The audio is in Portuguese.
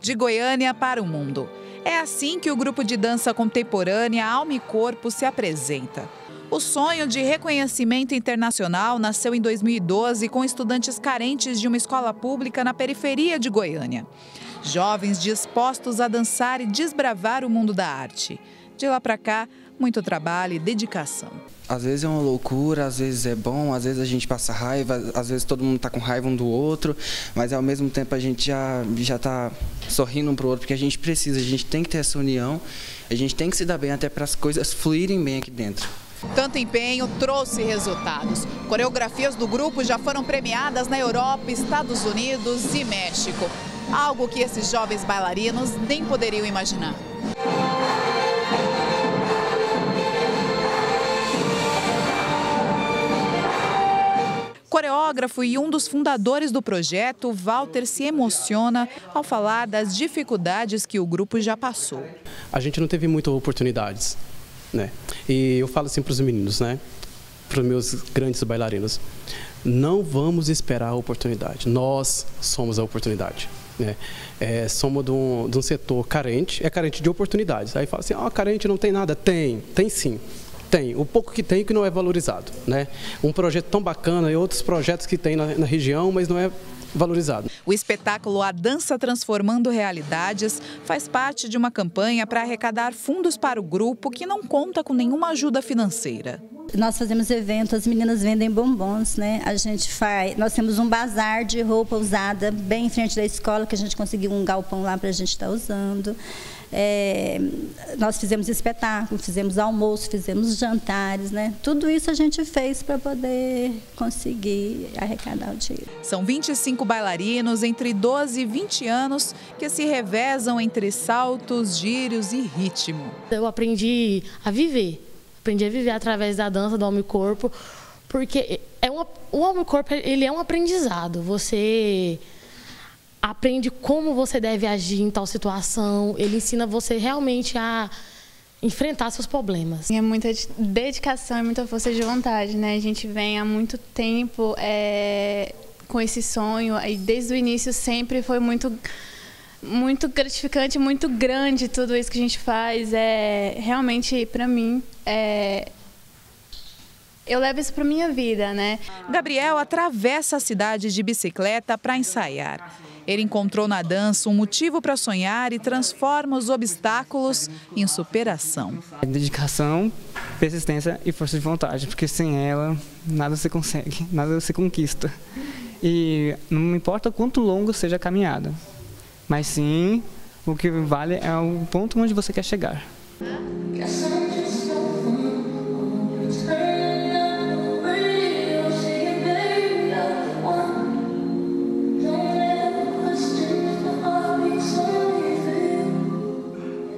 de Goiânia para o mundo. É assim que o grupo de dança contemporânea Alma e Corpo se apresenta. O sonho de reconhecimento internacional nasceu em 2012 com estudantes carentes de uma escola pública na periferia de Goiânia. Jovens dispostos a dançar e desbravar o mundo da arte. De lá para cá, muito trabalho e dedicação. Às vezes é uma loucura, às vezes é bom, às vezes a gente passa raiva, às vezes todo mundo está com raiva um do outro, mas ao mesmo tempo a gente já já está sorrindo um para o outro, porque a gente precisa, a gente tem que ter essa união, a gente tem que se dar bem até para as coisas fluírem bem aqui dentro. Tanto empenho trouxe resultados. Coreografias do grupo já foram premiadas na Europa, Estados Unidos e México. Algo que esses jovens bailarinos nem poderiam imaginar. Coreógrafo e um dos fundadores do projeto, Walter se emociona ao falar das dificuldades que o grupo já passou. A gente não teve muitas oportunidades, né? E eu falo assim para os meninos, né? Para os meus grandes bailarinos, não vamos esperar a oportunidade. Nós somos a oportunidade. Né? É, somos de um, de um setor carente, é carente de oportunidades. Aí fala assim, ah, carente não tem nada. Tem, tem sim. Tem, o pouco que tem que não é valorizado. Né? Um projeto tão bacana e outros projetos que tem na, na região, mas não é valorizado. O espetáculo A Dança Transformando Realidades faz parte de uma campanha para arrecadar fundos para o grupo que não conta com nenhuma ajuda financeira. Nós fazemos eventos, as meninas vendem bombons, né? A gente faz, nós temos um bazar de roupa usada bem em frente da escola que a gente conseguiu um galpão lá para a gente estar tá usando. É, nós fizemos espetáculo, fizemos almoço, fizemos jantares, né? Tudo isso a gente fez para poder conseguir arrecadar o dinheiro. São 25 bailarinos entre 12 e 20 anos que se revezam entre saltos, gírios e ritmo. Eu aprendi a viver, aprendi a viver através da dança do homem corpo, porque é uma, o homem corpo ele é um aprendizado. Você aprende como você deve agir em tal situação, ele ensina você realmente a enfrentar seus problemas. É muita dedicação e muita força de vontade, né? A gente vem há muito tempo é, com esse sonho e desde o início sempre foi muito muito gratificante, muito grande tudo isso que a gente faz. É realmente para mim é, eu levo isso para minha vida, né? Gabriel atravessa a cidade de bicicleta para ensaiar. Ele encontrou na dança um motivo para sonhar e transforma os obstáculos em superação. Dedicação, persistência e força de vontade, porque sem ela nada se consegue, nada se conquista. E não importa quanto longo seja a caminhada, mas sim o que vale é o ponto onde você quer chegar.